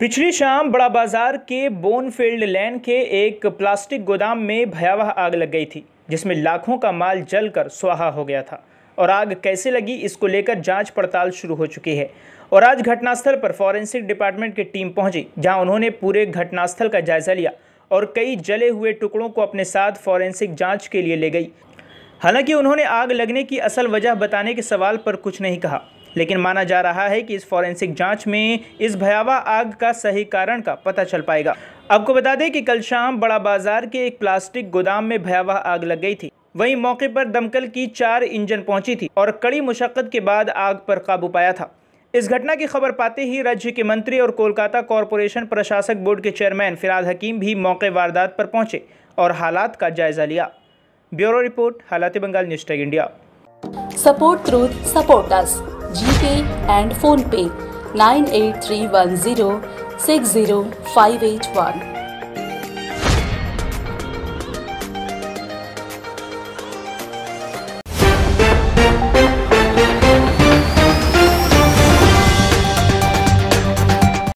पिछली शाम बड़ा बाज़ार के बोनफील्ड लैन के एक प्लास्टिक गोदाम में भयावह आग लग गई थी, जिसमें लाखों का माल जलकर स्वाहा हो गया था। और आग कैसे लगी, इसको लेकर जाँच पड़ताल शुरू हो चुकी है। और आज घटनास्थल पर फॉरेंसिक डिपार्टमेंट की टीम पहुँची, जहाँ उन्होंने पूरे घटनास्थल का जायजा लिया और कई जले हुए टुकड़ों को अपने साथ फॉरेंसिक जाँच के लिए ले गई। हालाँकि उन्होंने आग लगने की असल वजह बताने के सवाल पर कुछ नहीं कहा। लेकिन माना जा रहा है कि इस फॉरेंसिक जाँच में इस भयावह आग का सही कारण का पता चल पाएगा। आपको बता दें कि कल शाम बड़ा बाज़ार के एक प्लास्टिक गोदाम में भयावह आग लग गई थी। वहीं मौके पर दमकल की चार इंजन पहुँची थी और कड़ी मुशक्कत के बाद आग पर काबू पाया था। इस घटना की खबर पाते ही राज्य के मंत्री और कोलकाता कॉरपोरेशन प्रशासक बोर्ड के चेयरमैन फिराद हकीम भी मौके वारदात पर पहुँचे और हालात का जायजा लिया। ब्यूरो रिपोर्ट, हालात Bengal news tech India. Support Support Us. GPay and PhonePe 98310 60581.